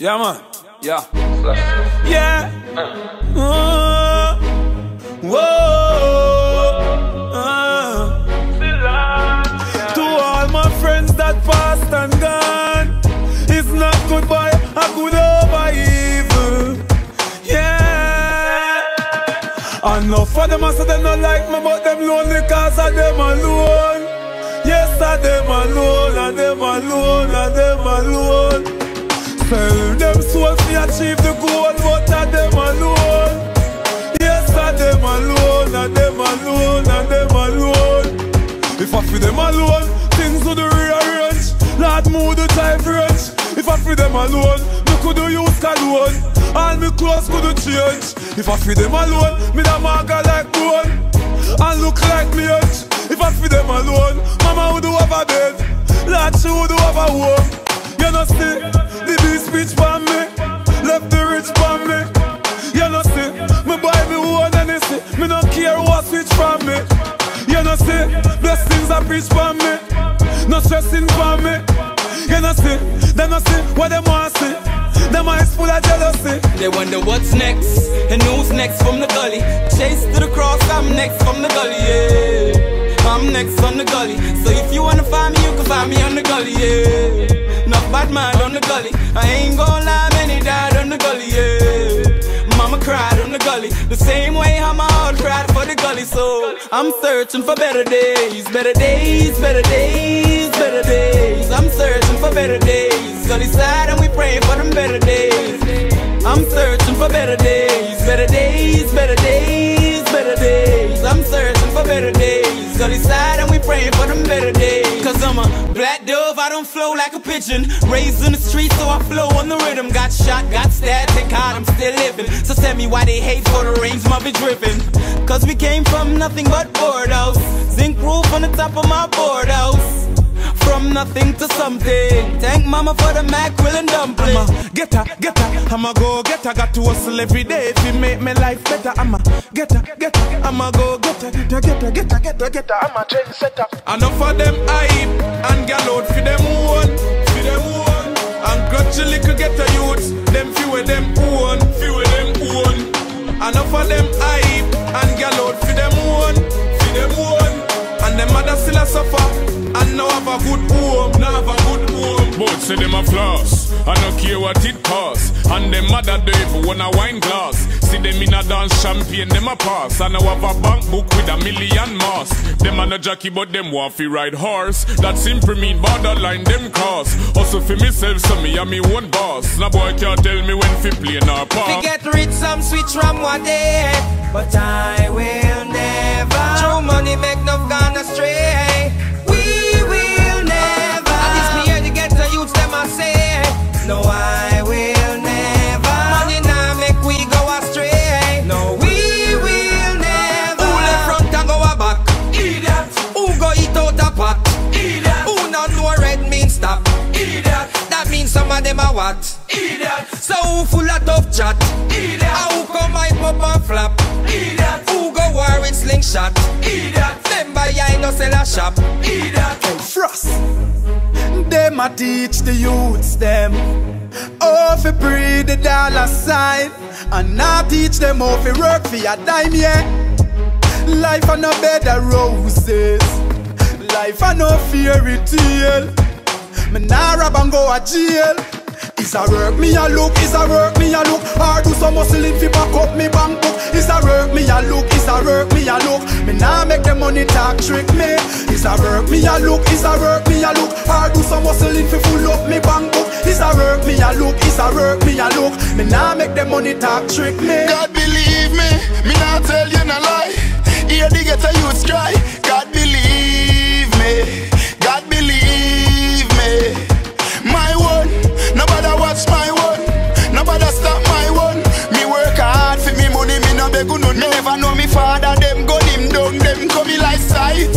Yeah, man. Yeah. Yeah. Uh, whoa. Uh. To all my friends that passed and gone, it's not goodbye, a good over evil. Yeah. Enough of them, I say them not like me, but them lonely cause of them alone. Yes, I them alone, achieve the goal, but I them alone. Yes, I them alone, I them alone, I them alone. If I feel them alone, things would rearrange. Lord, move the time range. If I feel them alone, me could do use cologne. All me clothes could change. If I feel them alone, me da maga like bone. And look like me age. If I feel them alone, mama would do have a bed. Lord, she would do have a home. You know see, the beast bitch for me, left the rich for me. You know see, me buy me they see, me don't care what switch from me. You know see, blessings are preach for me, no stressing for me. You know see, they know see what them want see. Them eyes full of jealousy. They wonder what's next and who's next from the gully. Chase to the cross, I'm next from the gully, yeah. Next from the gully. So if you wanna find me, you can find me on the gully, yeah. Not bad man on the gully. I ain't gonna lie, many died on the gully, yeah. Mama cried on the gully. The same way how my heart cried for the gully. So I'm searching for better days, better days, better days, better days. I'm searching for better days. Gully side and we praying for them better days. I'm searching for better days, better days, better days, praying for them better days. Cause I'm a black dove, I don't flow like a pigeon. Raised in the streets, so I flow on the rhythm. Got shot, got stabbed, thank God I'm still living. So tell me why they hate for the range might be driven. Cause we came from nothing but board house. Zinc roof on the top of my board house. From nothing to something. Thank mama for the mackerel and dumpling. I'm a getter, getter, I'm a go getter. Got to hustle every day if you make my life better. I'm a getter, getter, I'ma go get her, get her, get her, getter, getter, getter, getter, getter, getter. I'ma trade a trendsetter. Enough of them hype and gal out for them one, for them one. And gradually could get a youth, them few of them own, few of them own. Enough of them hype and gal out for them one, for them one. And them mother still a suffer and now have a good home, now have a good home. Both say them a floss, I don't care what it costs. And them mother do if want a wine glass. See them in a dance champagne, them a pass. And now have a bank book with a million mass. Them a no jockey, but them want ride horse. That simply mean borderline them cost. Also for myself, so me and me one boss. Now boy can't tell me when fi play in our nor We get rich, some switch from one day. But I will never. Some of them are what? Idiot. So who full of tough chat? Idiot. How come I pop and flap? Idiot. Who go war with slingshot? Idiot. Them buy I no sell a shop? Idiot. Frass. Them a teach the youths them how to breed the dollar sign, and now teach them how to work for a dime. Yeah, life on a bed of roses, life on no fairy tale. Me nah rob and go a jail. It's a work me a look, it's a work me a look. Hard do some hustling fi back up me bank book. It's a work me a look, it's a work me a look. Me nah make the money talk trick me. It's a work me a look, it's a work me a look. Hard do some hustling fi full up me bank book. It's a work me a look, it's a work me a look. Me nah make the money talk trick me. God believe me, me not tell you no lie. Here the get a youth cry. Me never know me father, them go dim down, them come me like sight.